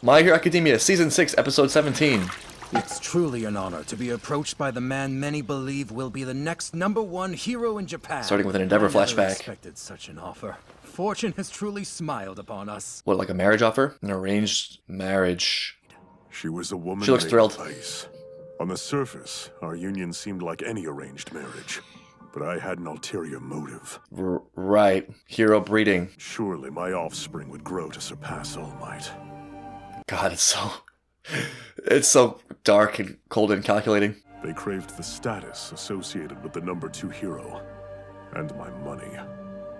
My Hero Academia, Season 6, Episode 17. It's truly an honor to be approached by the man many believe will be the next number one hero in Japan. Starting with an Endeavor I never flashback. expected such an offer. Fortune has truly smiled upon us. What, like a marriage offer? An arranged marriage. She was a woman She looks thrilled. of ice. On the surface, our union seemed like any arranged marriage. But I had an ulterior motive. R- right. Hero breeding. Surely my offspring would grow to surpass All Might. God, it's so. It's so dark and cold and calculating. They craved the status associated with the number two hero. And my money.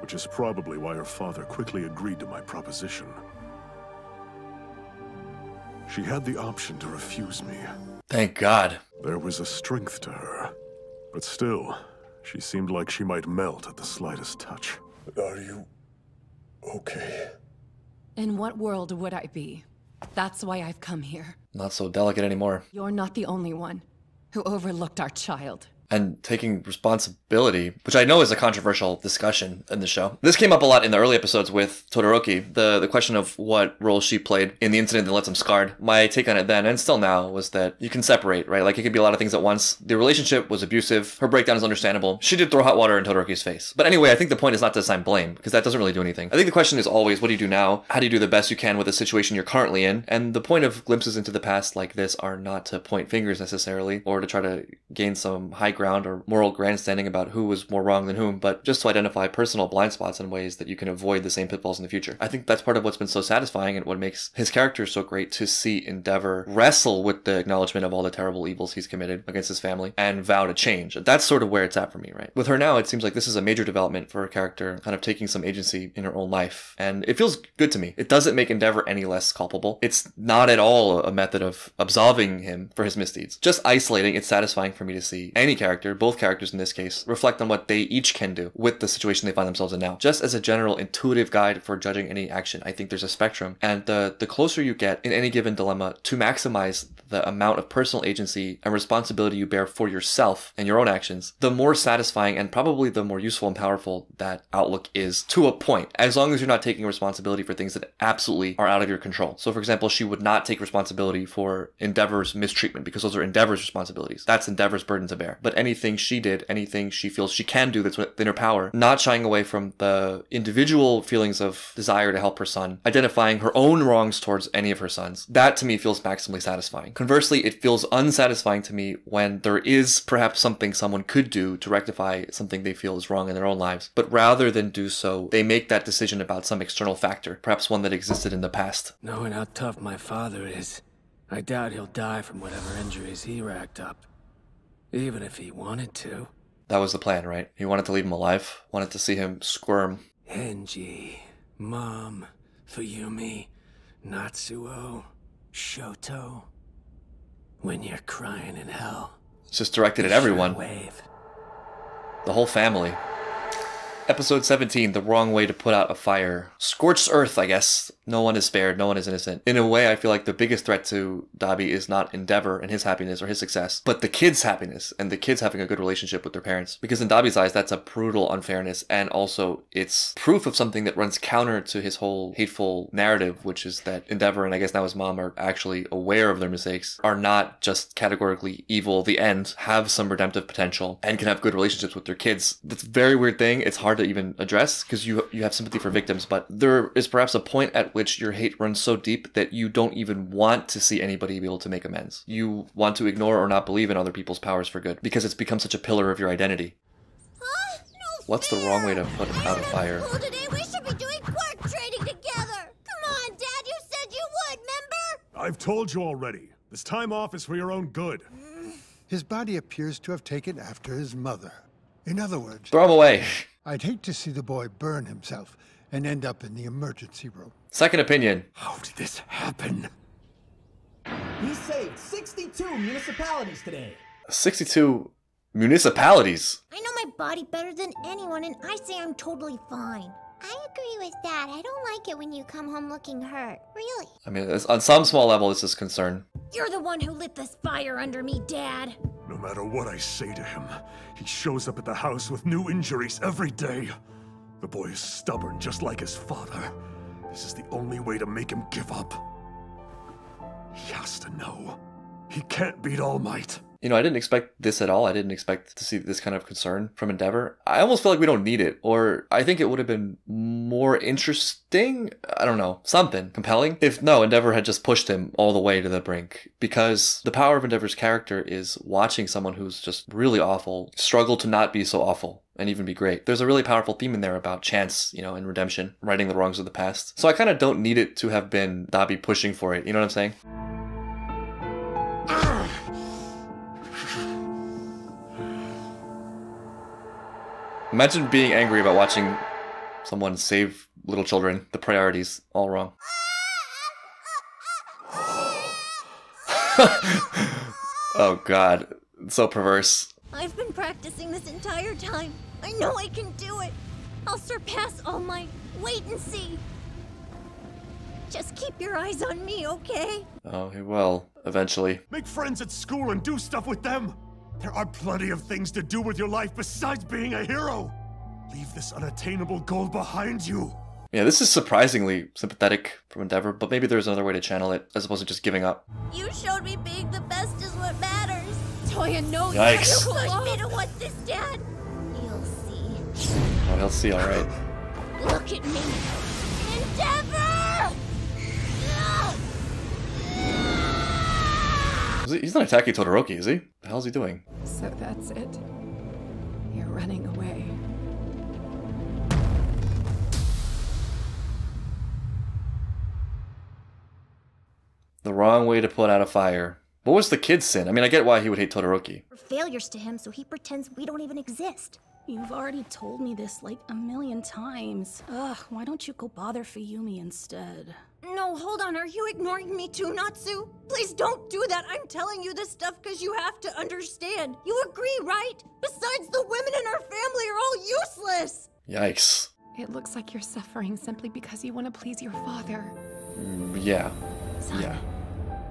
Which is probably why her father quickly agreed to my proposition. She had the option to refuse me. Thank God. There was a strength to her. But still, she seemed like she might melt at the slightest touch. Are you okay? In what world would I be? That's why I've come here. Not so delicate anymore. You're not the only one who overlooked our child. And taking responsibility, which I know is a controversial discussion in the show. This came up a lot in the early episodes with Todoroki, the, the question of what role she played in the incident that left him scarred. My take on it then, and still now, was that you can separate, right? Like it could be a lot of things at once. The relationship was abusive, her breakdown is understandable. She did throw hot water in Todoroki's face. But anyway, I think the point is not to assign blame, because that doesn't really do anything. I think the question is always, what do you do now? How do you do the best you can with the situation you're currently in? And the point of glimpses into the past like this are not to point fingers necessarily, or to try to gain some high ground or moral grandstanding about who was more wrong than whom, but just to identify personal blind spots in ways that you can avoid the same pitfalls in the future. I think that's part of what's been so satisfying and what makes his character so great to see Endeavor wrestle with the acknowledgement of all the terrible evils he's committed against his family and vow to change. That's sort of where it's at for me, right? With her now, it seems like this is a major development for her character, kind of taking some agency in her own life. And it feels good to me. It doesn't make Endeavor any less culpable. It's not at all a method of absolving him for his misdeeds. Just isolating, it's satisfying for me to see any character, both characters in this case, reflect on what they each can do with the situation they find themselves in now. Just as a general intuitive guide for judging any action, I think there's a spectrum. And the, the closer you get in any given dilemma to maximize the amount of personal agency and responsibility you bear for yourself and your own actions, the more satisfying and probably the more useful and powerful that outlook is to a point, as long as you're not taking responsibility for things that absolutely are out of your control. So, for example, she would not take responsibility for Endeavor's mistreatment because those are Endeavor's responsibilities. That's Endeavor's burden to bear. But anything she did, anything she feels she can do that's within her power, not shying away from the individual feelings of desire to help her son, identifying her own wrongs towards any of her sons, that to me feels maximally satisfying. Conversely, it feels unsatisfying to me when there is perhaps something someone could do to rectify something they feel is wrong in their own lives, but rather than do so, they make that decision about some external factor, perhaps one that existed in the past. Knowing how tough my father is, I doubt he'll die from whatever injuries he racked up. Even if he wanted to. That was the plan, right? He wanted to leave him alive, wanted to see him squirm. Enji, Mom, Fuyumi, Natsuo, Shoto. When you're crying in hell. It's just directed at everyone, Wave. the whole family. Episode 17 The Wrong Way to Put Out a Fire. Scorched Earth, I guess. No one is spared, no one is innocent. In a way, I feel like the biggest threat to Dabi is not Endeavor and his happiness or his success, but the kids' happiness and the kids having a good relationship with their parents. Because in Dabi's eyes, that's a brutal unfairness, and also it's proof of something that runs counter to his whole hateful narrative, which is that Endeavor and I guess now his mom are actually aware of their mistakes, are not just categorically evil, the end, have some redemptive potential, and can have good relationships with their kids. That's a very weird thing. It's hard to even address because you you have sympathy for victims, but there is perhaps a point at which your hate runs so deep that you don't even want to see anybody be able to make amends. You want to ignore or not believe in other people's powers for good because it's become such a pillar of your identity. Huh? No What's the wrong way to put out a fire? Well, today we should be doing quirk training together. Come on, Dad. You said you would, remember? I've told you already. This time off is for your own good. His body appears to have taken after his mother. In other words, Throw him away. I'd hate to see the boy burn himself and end up in the emergency room. Second opinion. How did this happen? He saved 62 municipalities today. 62 municipalities. I know my body better than anyone, and I say I'm totally fine. I agree with Dad. I don't like it when you come home looking hurt. Really. I mean, on some small level, this is concern. You're the one who lit this fire under me, Dad. No matter what I say to him, he shows up at the house with new injuries every day. The boy is stubborn, just like his father. This is the only way to make him give up. He has to know. He can't beat All Might. You know, I didn't expect this at all. I didn't expect to see this kind of concern from Endeavor. I almost feel like we don't need it, or I think it would have been more interesting. I don't know, something compelling. If no, Endeavor had just pushed him all the way to the brink. Because the power of Endeavor's character is watching someone who's just really awful struggle to not be so awful and even be great. There's a really powerful theme in there about chance, you know, and redemption, righting the wrongs of the past. So I kind of don't need it to have been Dabi pushing for it. You know what I'm saying? Ah! Imagine being angry about watching someone save little children. The priorities all wrong. oh god, it's so perverse. I've been practicing this entire time. I know I can do it. I'll surpass All Might Wait and see. Just keep your eyes on me, okay? Oh, he will eventually. Make friends at school and do stuff with them. There are plenty of things to do with your life besides being a hero. Leave this unattainable goal behind you. Yeah, this is surprisingly sympathetic from Endeavor, but maybe there's another way to channel it as opposed to just giving up. You showed me being the best is what matters. Toya, no, Yikes. You pushed me to want this, Dad. You'll see. Oh, he'll see, alright. Look at me. Endeavor! Is he- He's not attacking Todoroki, is he? The hell is he doing? So that's it. You're running away. The wrong way to put out a fire. What was the kid's sin? I mean, I get why he would hate Todoroki. We're failures to him, so he pretends we don't even exist. You've already told me this like a million times. Ugh, why don't you go bother Fuyumi instead? No, hold on. Are you ignoring me too, Natsu? Please don't do that. I'm telling you this stuff because you have to understand. You agree, right? Besides, the women in our family are all useless. Yikes. It looks like you're suffering simply because you want to please your father. Mm, Yeah. Yeah.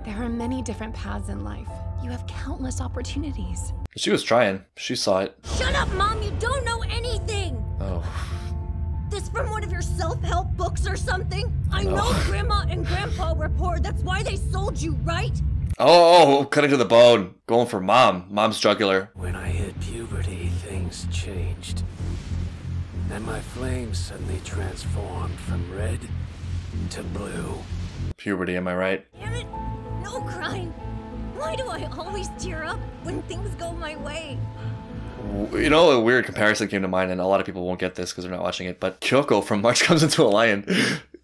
There are many different paths in life. You have countless opportunities. She was trying. She saw it. Shut up, Mom. You don't know anything. Oh. This from one of your self-help books or something? I No. know Grandma and Grandpa were poor. That's why they sold you, right? Oh, oh, oh, oh cutting to the bone. Going for mom. Mom's jugular. When I hit puberty, things changed. And my flames suddenly transformed from red to blue. Puberty, am I right? Damn it. No crying. Why do I always tear up when things go my way? You know, a weird comparison came to mind, and a lot of people won't get this because they're not watching it. But Kyoko from March Comes into a Lion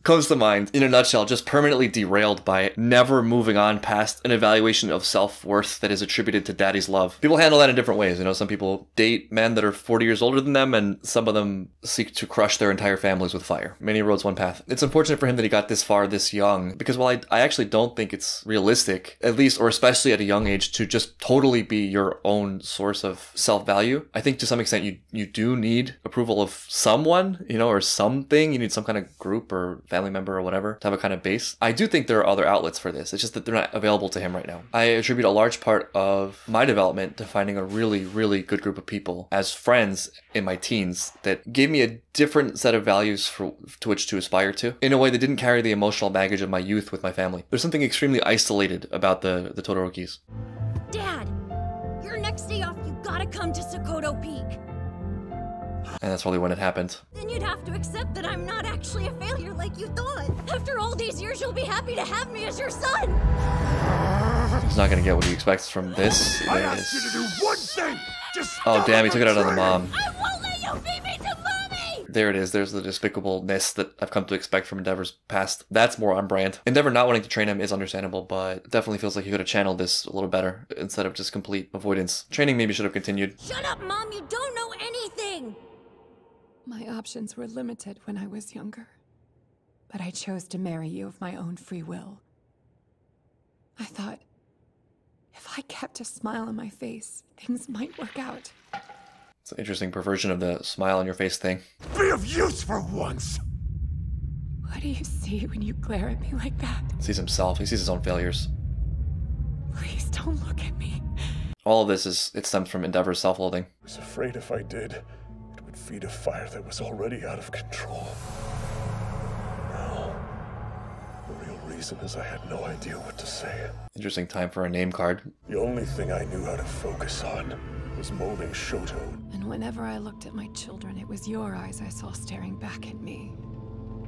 comes to mind in a nutshell, just permanently derailed by never moving on past an evaluation of self worth that is attributed to daddy's love. People handle that in different ways. You know, some people date men that are 40 years older than them, and some of them seek to crush their entire families with fire. Many roads, one path. It's unfortunate for him that he got this far this young, because while I, I actually don't think it's realistic, at least, or especially at a young age, to just totally be your own source of self value, I think to some extent you, you do need approval of someone, you know, or something. You need some kind of group or family member or whatever to have a kind of base. I do think there are other outlets for this. It's just that they're not available to him right now. I attribute a large part of my development to finding a really, really good group of people as friends in my teens that gave me a different set of values for, to which to aspire to in a way that didn't carry the emotional baggage of my youth with my family. There's something extremely isolated about the, the Todorokis. Dad, your next day off, you gotta come to Sekoto Peak. And that's probably when it happened. Then you'd have to accept that I'm not actually a failure like you thought. After all these years, you'll be happy to have me as your son. He's not gonna get what he expects from this. I There it asked you to do one thing. Just Oh damn, he took it out on the mom. I won't let you beat me to mommy! There it is. There's the despicableness that I've come to expect from Endeavor's past. That's more on brand. Endeavor not wanting to train him is understandable, but definitely feels like he could have channeled this a little better instead of just complete avoidance. Training maybe should have continued. Shut up, Mom, you don't know anything! My options were limited when I was younger. But I chose to marry you of my own free will. I thought, if I kept a smile on my face, things might work out. It's an interesting perversion of the smile on your face thing. Be of use for once. What do you see when you glare at me like that? sees himself. He sees his own failures. Please don't look at me. All of this is it stems from Endeavor's self-loathing. I was afraid if I did, it would feed a fire that was already out of control. Now, the real reason reason is I had no idea what to say. Interesting time for a name card. The only thing I knew how to focus on was molding Shoto. And whenever I looked at my children, it was your eyes I saw staring back at me.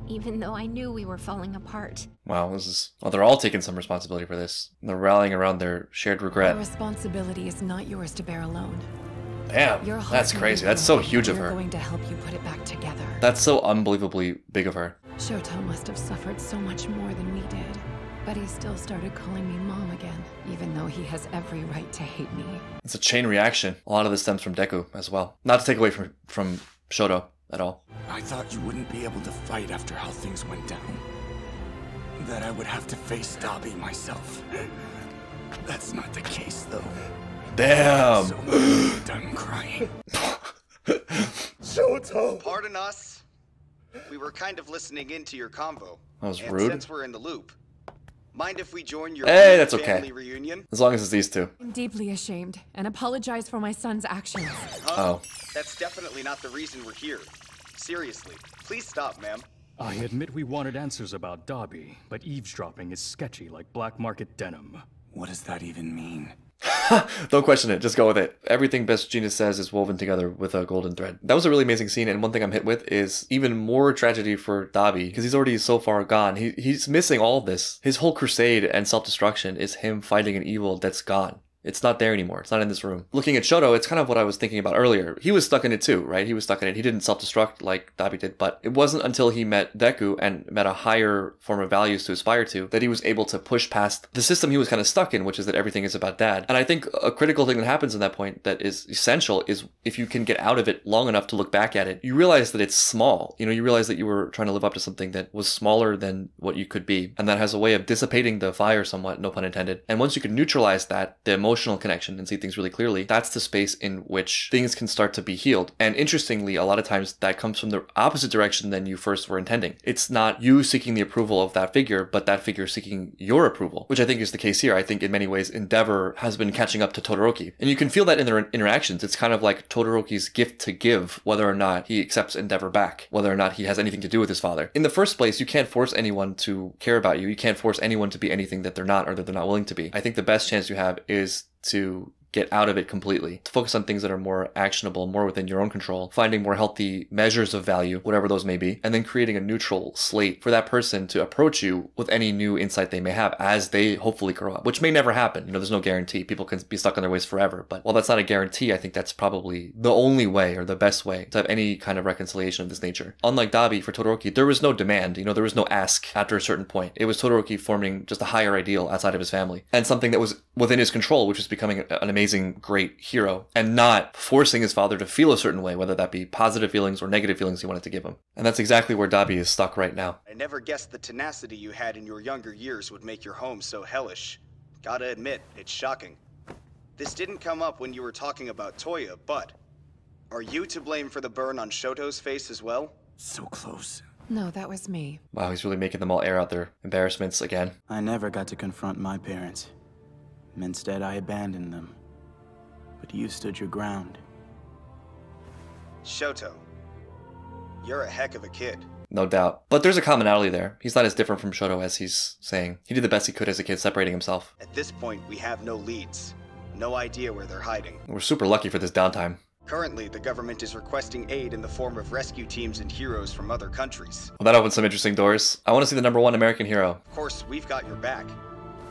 Even though I knew we were falling apart. Wow, this is. Well, they're all taking some responsibility for this. They're rallying around their shared regret. The responsibility is not yours to bear alone. Damn, Your heart that's crazy. That's so huge of We're her. going to help you put it back together. That's so unbelievably big of her. Shoto must have suffered so much more than we did. But he still started calling me mom again, even though he has every right to hate me. It's a chain reaction. A lot of this stems from Deku as well. Not to take away from from Shoto at all. I thought you wouldn't be able to fight after how things went down. That I would have to face Dabi myself. That's not the case, though. Damn. So I'm done crying. Shoto! Pardon us. We were kind of listening into your convo. That was and rude. Since we're in the loop, mind if we join your Hey, weird that's okay. family reunion? As long as it's these two. I'm deeply ashamed and apologize for my son's actions. Oh. That's definitely not the reason we're here. Seriously, please stop, ma'am. I admit we wanted answers about Dabi, but eavesdropping is sketchy like black market denim. What does that even mean? Don't question it. Just go with it. Everything Best Jeanist says is woven together with a golden thread. That was a really amazing scene, and one thing I'm hit with is even more tragedy for Dabi because he's already so far gone. He, he's missing all this. His whole crusade and self destruction is him fighting an evil that's gone. It's not there anymore. It's not in this room. Looking at Shoto, it's kind of what I was thinking about earlier. He was stuck in it too, right? He was stuck in it. He didn't self-destruct like Dabi did, but it wasn't until he met Deku and met a higher form of values to aspire to that he was able to push past the system he was kind of stuck in, which is that everything is about dad. And I think a critical thing that happens in that point that is essential is if you can get out of it long enough to look back at it, you realize that it's small. You know, you realize that you were trying to live up to something that was smaller than what you could be. And that has a way of dissipating the fire somewhat, no pun intended. And once you can neutralize that, the emotional connection and see things really clearly, that's the space in which things can start to be healed. And interestingly, a lot of times that comes from the opposite direction than you first were intending. It's not you seeking the approval of that figure, but that figure seeking your approval, which I think is the case here. I think in many ways, Endeavor has been catching up to Todoroki. And you can feel that in their interactions. It's kind of like Todoroki's gift to give, whether or not he accepts Endeavor back, whether or not he has anything to do with his father. In the first place, you can't force anyone to care about you. You can't force anyone to be anything that they're not or that they're not willing to be. I think the best chance you have is to get out of it completely. To focus on things that are more actionable, more within your own control, finding more healthy measures of value, whatever those may be, and then creating a neutral slate for that person to approach you with any new insight they may have as they hopefully grow up, which may never happen. You know, there's no guarantee. People can be stuck in their ways forever. But while that's not a guarantee, I think that's probably the only way or the best way to have any kind of reconciliation of this nature. Unlike Dabi for Todoroki, there was no demand, you know, there was no ask after a certain point. It was Todoroki forming just a higher ideal outside of his family and something that was within his control, which is becoming an amazing great hero and not forcing his father to feel a certain way, whether that be positive feelings or negative feelings he wanted to give him. And that's exactly where Dabi is stuck right now. I never guessed the tenacity you had in your younger years would make your home so hellish. Gotta admit, it's shocking. This didn't come up when you were talking about Toya, but are you to blame for the burn on Shoto's face as well? So close. No, that was me. Wow, he's really making them all air out their embarrassments again. I never got to confront my parents. Instead, I abandoned them. But you stood your ground. Shoto, you're a heck of a kid. No doubt. But there's a commonality there. He's not as different from Shoto as he's saying. He did the best he could as a kid, separating himself. At this point, we have no leads. No idea where they're hiding. We're super lucky for this downtime. Currently, the government is requesting aid in the form of rescue teams and heroes from other countries. Well, that opens some interesting doors. I want to see the number one American hero. Of course, we've got your back.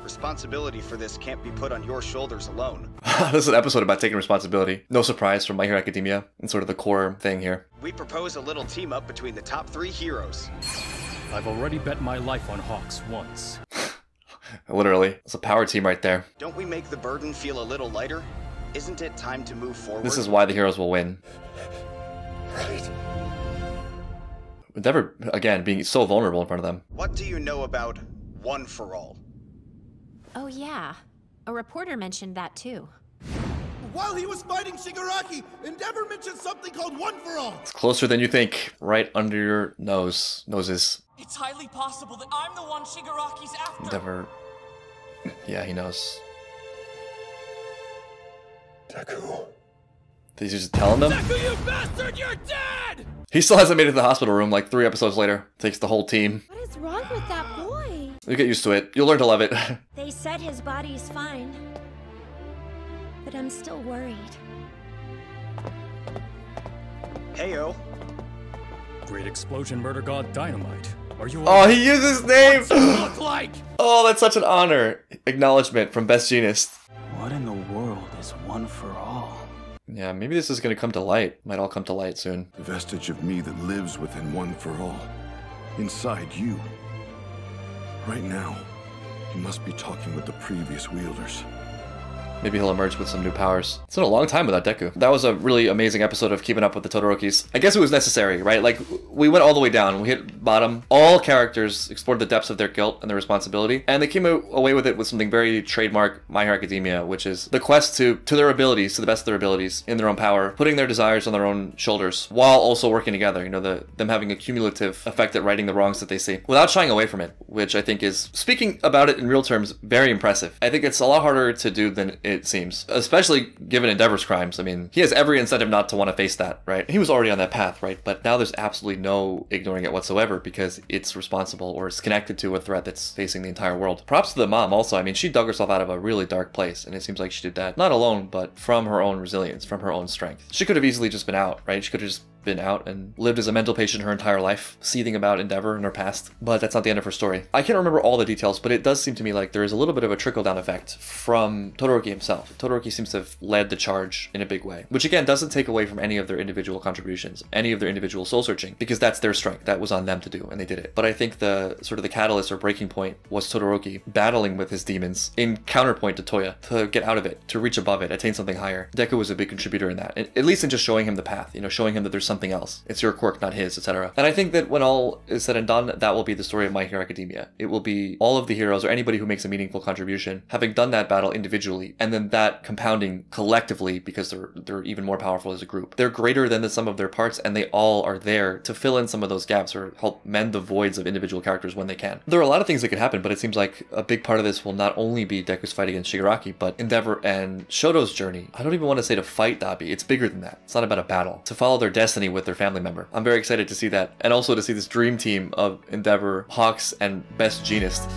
Responsibility for this can't be put on your shoulders alone. this is an episode about taking responsibility. No surprise from My Hero Academia and sort of the core thing here. We propose a little team up between the top three heroes. I've already bet my life on Hawks once. Literally. It's a power team right there. Don't we make the burden feel a little lighter? Isn't it time to move forward? This is why the heroes will win. Right. Endeavor, again, being so vulnerable in front of them. What do you know about One for All? Oh, yeah. A reporter mentioned that too. While he was fighting Shigaraki, Endeavor mentioned something called One for All. It's closer than you think. Right under your nose. Noses. It's highly possible that I'm the one Shigaraki's after. Endeavor. Yeah, he knows. Deku. He's just telling them? Deku, you bastard, you're dead! He still hasn't made it to the hospital room like three episodes later. Takes the whole team. What is wrong with that boy? You get used to it. You'll learn to love it. They said his body's fine. But I'm still worried. Heyo. Great explosion, murder god Dynamite. Are you? oh, he used his name. What's it look like? Oh, that's such an honor. Acknowledgement from Best Jeanist. What in the world is one for all? Yeah, maybe this is gonna come to light. Might all come to light soon. The vestige of me that lives within one for all. Inside you. Right now, you must be talking with the previous wielders. Maybe he'll emerge with some new powers. It's been a long time without Deku. That was a really amazing episode of keeping up with the Todorokis. I guess it was necessary, right? Like, we went all the way down. We hit bottom. All characters explored the depths of their guilt and their responsibility, and they came away with it with something very trademark My Hero Academia, which is the quest to, to their abilities, to the best of their abilities, in their own power, putting their desires on their own shoulders, while also working together. You know, the them having a cumulative effect at righting the wrongs that they see, without shying away from it, which I think is, speaking about it in real terms, very impressive. I think it's a lot harder to do than it seems, especially given Endeavor's crimes. I mean, he has every incentive not to want to face that, right? He was already on that path, right? But now there's absolutely no ignoring it whatsoever because it's responsible or it's connected to a threat that's facing the entire world. Props to the mom also. I mean, she dug herself out of a really dark place, and it seems like she did that not alone, but from her own resilience, from her own strength. She could have easily just been out, right? She could have just been out and lived as a mental patient her entire life, seething about Endeavor in her past. But that's not the end of her story. I can't remember all the details, but it does seem to me like there is a little bit of a trickle down effect from Todoroki himself. Todoroki seems to have led the charge in a big way, which again doesn't take away from any of their individual contributions, any of their individual soul searching, because that's their strength. That was on them to do, and they did it. But I think the sort of the catalyst or breaking point was Todoroki battling with his demons in counterpoint to Toya to get out of it, to reach above it, attain something higher. Deku was a big contributor in that, at least in just showing him the path, you know, showing him that there's something else. It's your quirk, not his, etc. And I think that when all is said and done, that will be the story of My Hero Academia. It will be all of the heroes or anybody who makes a meaningful contribution having done that battle individually, and then that compounding collectively because they're they're even more powerful as a group. They're greater than the sum of their parts, and they all are there to fill in some of those gaps or help mend the voids of individual characters when they can. There are a lot of things that could happen, but it seems like a big part of this will not only be Deku's fight against Shigaraki, but Endeavor and Shoto's journey. I don't even want to say to fight Dabi. It's bigger than that. It's not about a battle. To follow their destiny with their family member. I'm very excited to see that, and also to see this dream team of Endeavor, Hawks, and Best Jeanist.